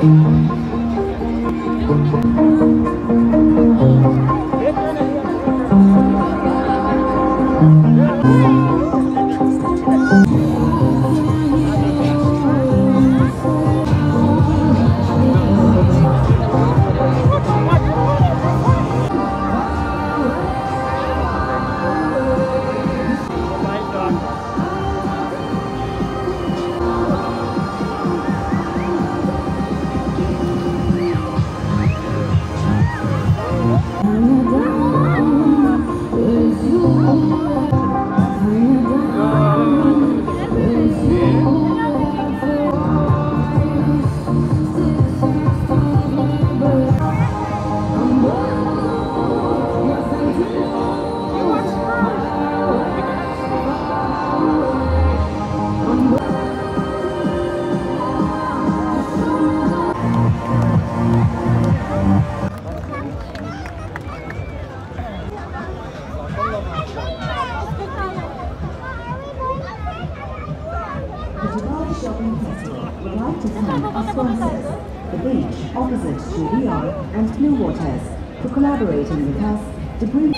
Thank you. Shopping Festival like to thank our sponsors, The Beach, opposite to VR and Blue Waters, for collaborating with us to bring